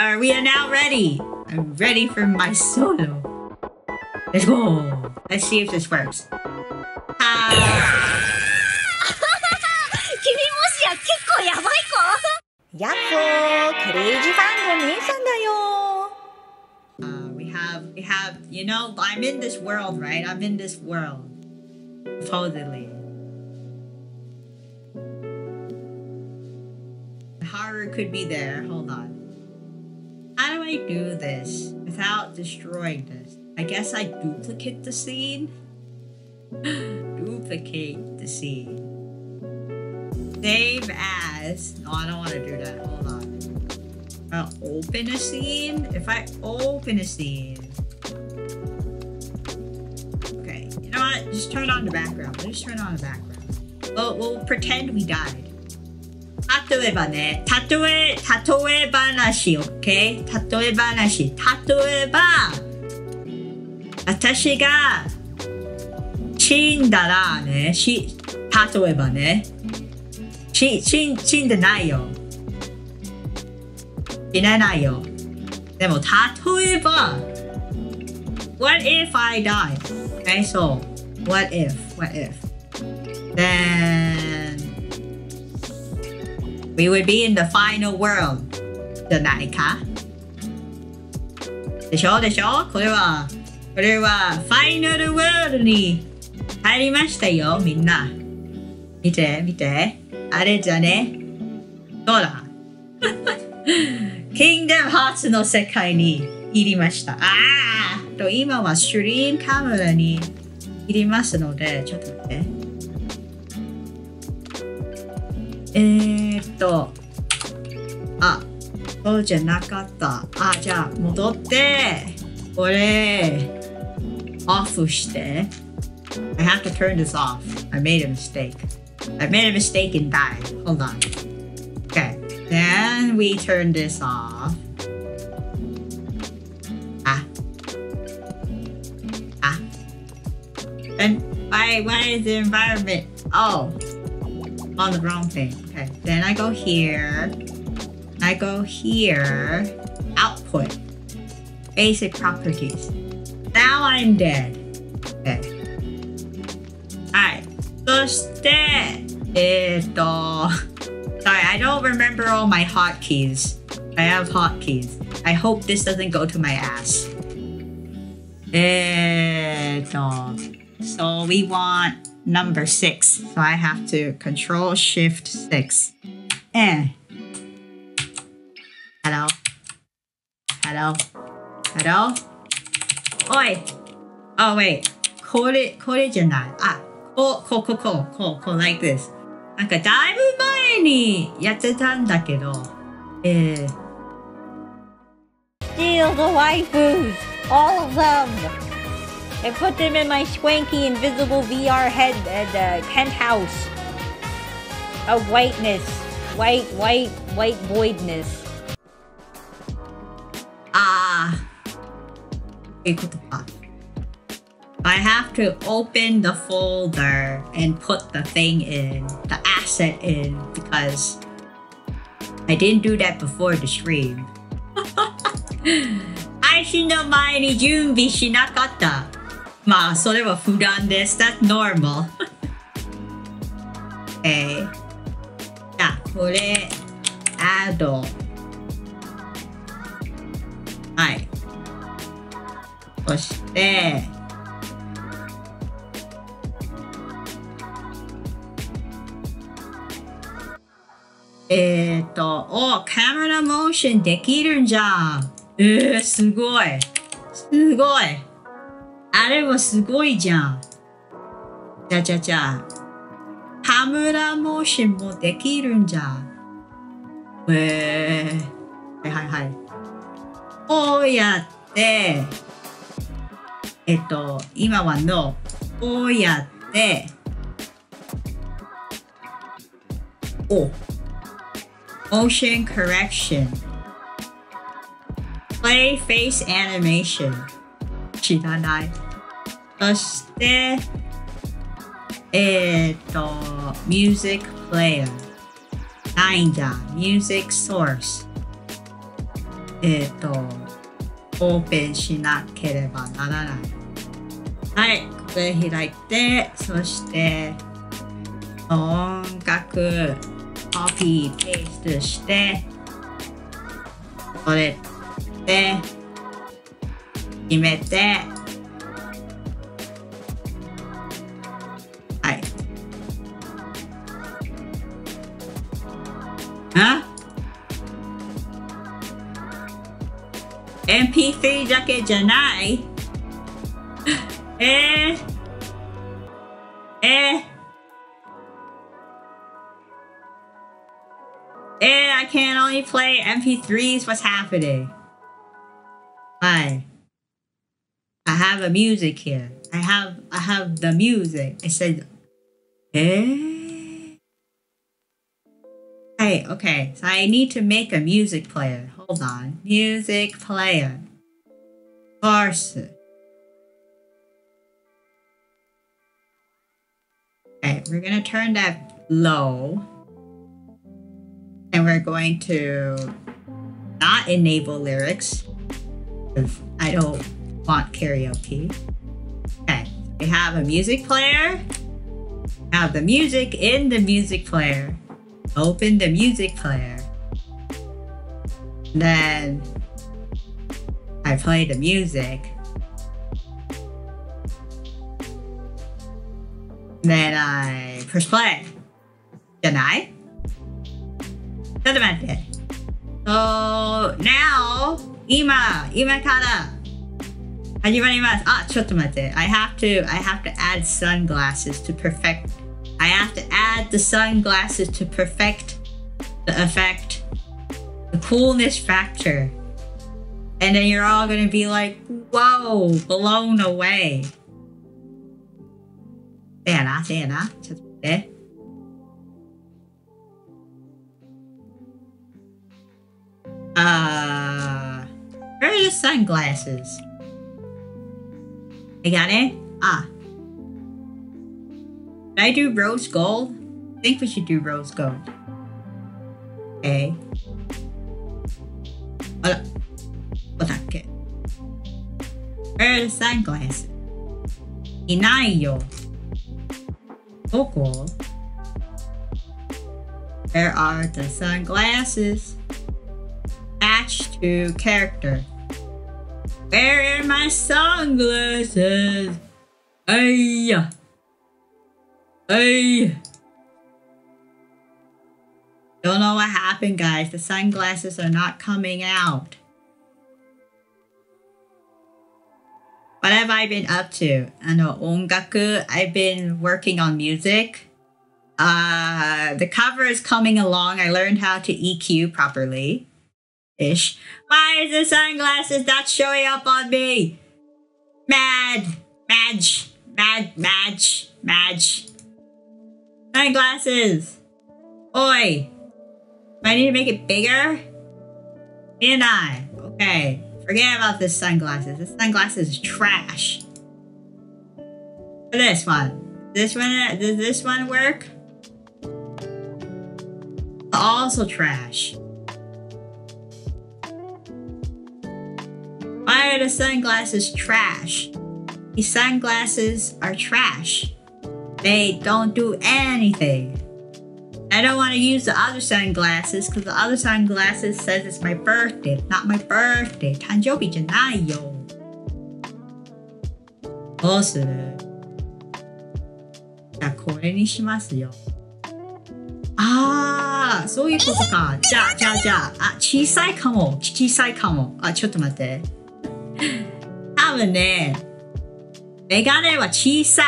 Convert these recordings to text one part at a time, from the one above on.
Are we are now ready. I'm ready for my solo. Let's go. Let's see if this works. Ah! Uh, we have, we have, you know, I'm in this world, right? I'm in this world. Supposedly. The horror could be there. Hold on. I do this without destroying this? I guess I duplicate the scene? duplicate the scene. Save as. No, I don't want to do that. Hold on. I'll open a scene. If I open a scene. Okay. You know what? Just turn on the background. Let's just turn on the background. We'll, we'll pretend we died. 例えばね、例え、例え話、OK? 例え話。例えば、私が死んだらね、し、例えばね、し、しん、死んでないよ。死ねないよ。でも、例えば、What if I die? Okay, so, what if? What if? Then, we would be in the final world じゃないか？でしょ？でしょ？これは、これは、ファイナルワールドに入りましたよ、みんな。見て、見て。あれじゃね？そうだ？キングダムハーツの世界に入りました。ああと今はストリームカメラに入りますので、ちょっと待って。えー、っと、あ、そうじゃなかった。あ、じゃあ戻って、これ、オフして。I have to turn this off. I made a mistake. I made a mistake and died. Hold on. Okay. Then we turn this off. Ah. Ah. And why why is the environment oh on the wrong thing. Okay. Then I go here. I go here. Output. Basic properties. Now I'm dead. Okay. Alright. So stay. It all. Sorry, I don't remember all my hotkeys. I have hotkeys. I hope this doesn't go to my ass. It all. So we want number six. So I have to control shift six. Eh. Hello? Hello? Hello? Oi! Oh wait. これ、これじゃない。あ、こう、こう、こう、こう、こう、こう、like this. なんかだいぶ前にやってたんだけど、えー、 Steal the waifus! All of them! And put them in my swanky invisible VR head and uh, penthouse of whiteness. White, white, white voidness. あー、いうことか。I have to open the folder and put the thing in, the asset in, because I didn't do that before the stream. 配信の前に準備しなかった。 まあ、それは普段です。That's normal. okay. じゃあ、これ、add はい。そして、えっ、ー、と、お、カメラモーションできるんじゃん。えー、すごい。すごい。あれはすごいじゃん。じゃじゃじゃ。カメラモーションもできるんじゃん。えー、はいはいはい。こうやって、えっと、今はの、こうやって、お、motion correction, play face animation 知らない。そして、えっと、music player ないんだ。music source えっ、と、オープンしなければならない。はい、これ開いて、そして、音楽、コピー、ペーストして、これで、決めて、MP3 だけじゃないえー、えー、えー、I can only play MP3s. What's happening? Why? I have a music here. I have I have the music. It said, eh? Hey, okay. So I need to make a music player. Hold on. Music player. Course. Okay, we're gonna turn that low. And we're going to not enable lyrics. I don't want karaoke. Okay, we have a music player. Have the music in the music player. Open the music player. Then I play the music. Then I press play. じゃないちょっと待って。So, now, 今、今から始まります。あ、ちょっと待って。I have to, I have to add sunglasses to perfect. I have to add the sunglasses to perfect the effect, the coolness factor. And then you're all going to be like, whoa, blown away. Sei lá, sei lá. Uh, where are your sunglasses? I got it? Ah. Should I do rose gold? I think we should do rose gold. Okay. wear sunglasses. Inayo. Coco. There are the sunglasses attached to character. Where are my sunglasses? Ay! Ay! Don't know what happened, guys. The sunglasses are not coming out. What have I been up to? あの、音楽 I've been working on music. Uh, the cover is coming along. I learned how to EQ properly. Ish. Why is the sunglasses not showing up on me? Mad. Madge. Mad. Madge. Madge. Sunglasses. Oi. Do I need to make it bigger? Me and I. Okay. Forget about this sunglasses. This sunglasses is trash. This one. This one. Uh, does this one work? Also trash. Why are the sunglasses trash? These sunglasses are trash. They don't do anything. I don't want to use the other sunglasses because the other sunglasses says it's my birthday. It's not my birthday. 誕生日じゃないよ。どうするじゃあこれにしますよ。ああ、そういうことか。じゃあ、じゃあ、じゃあ、あ、小さいかも。小さいかも。あ、ちょっと待って。多分ね、メガネは小さい。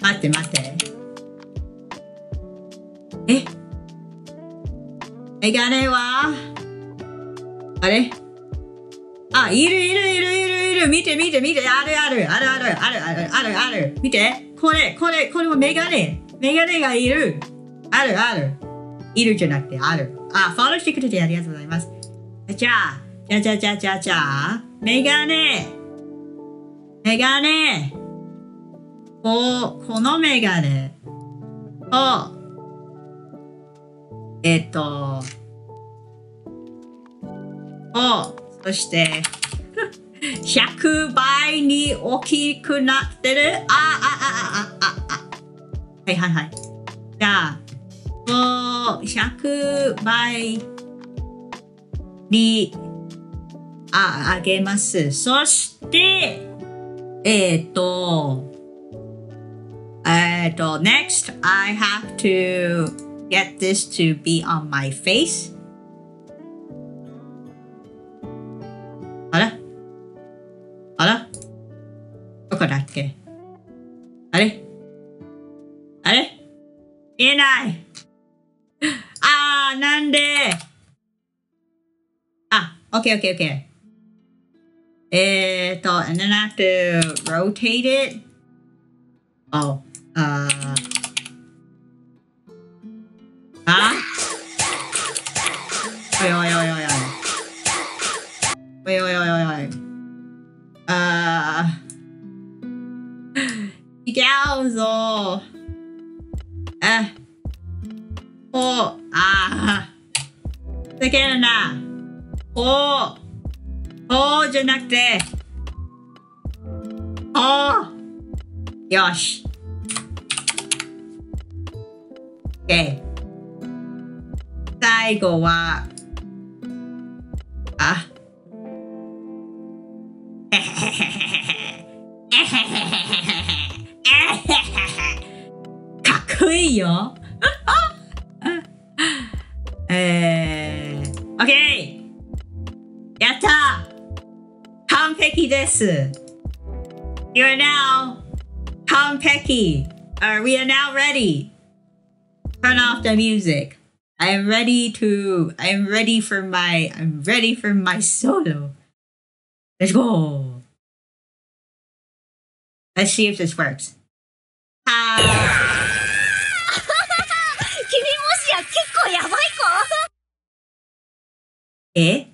待って待って。 え？メガネは？あれ？あ、いるいるいるいるいる。見て見て見て。あるある。あるあるあるあるあるある。見て。これこれこれはメガネ。メガネがいる。あるある。いるじゃなくてある。あ、フォローしてくれてありがとうございます。じゃあじゃあじゃあじゃあじゃあじゃあメガネ。メガネ。ここのメガネ。とえっと、おそして、100倍に大きくなってる。あ、あ、あ、あ、あ、あ、あ。はいはいはい。じゃあ、もう、100倍に、あ、あげます。そして、えっ、と、えっ、と、next, I have to get this to be on my face. あらあらどこだっけあれあれ見えないあー、なんであ、OK, OK, OK. えーと、and then I have to rotate it. Oh, uh. うぞ。あ。おあー。できるな。おおじゃなくて。およし。OK。最後は、あ。よ。えー、OK! やった完璧です。You are now 完璧。Uh, we are now ready. Turn off the music. I am ready to. I am ready for my. I'm ready for my solo. Let's go. Let's see if this works. え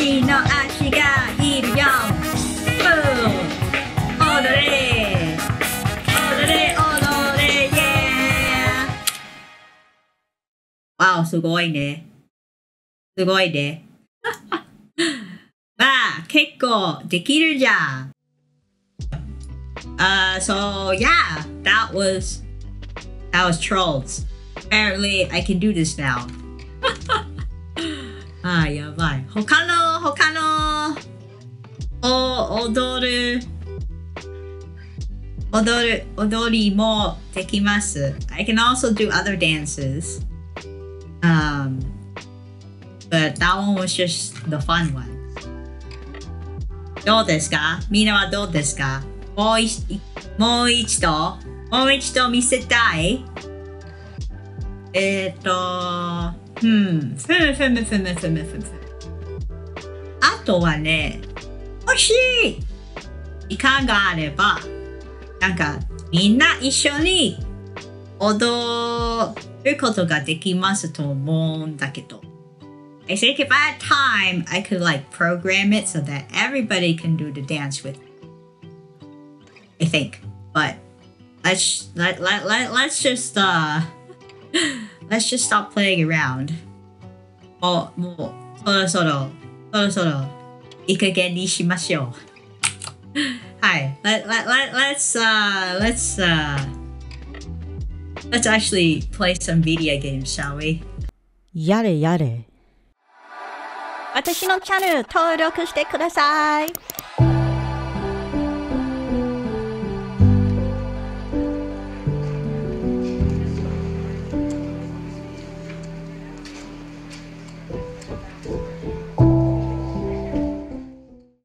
足の足がいるよ。うん踊れ。踊れ、踊れ、イェーわお、すごいね。すごいね。まあ、結構できるじゃん。Uh, so yeah, that was that was trolls. Apparently, I can do this now. ああ、やばい。他の、他の、お、踊る。踊る、踊りもできます。I can also do other dances. Um, but that one was just the fun one. どうですか？みんなはどうですか？もう一もう一度、もう一度見せたい？えっ、と、hmm, ふむふむふむふむふむ。あとはね、もし、時間があれば、なんか、みんな一緒に踊ることができますと思うんだけど。I think if I had time, I could like program it so that everybody can do the dance with me. I think. But let's let, let, let, let's just uh let's just stop playing around. もう、もう、そろそろ、そろそろ、いい加減にしましょう。はい。Let, let, let, let's, uh, let's, uh, let's actually play some video games, shall we? やれやれ。私のチャンネル登録してください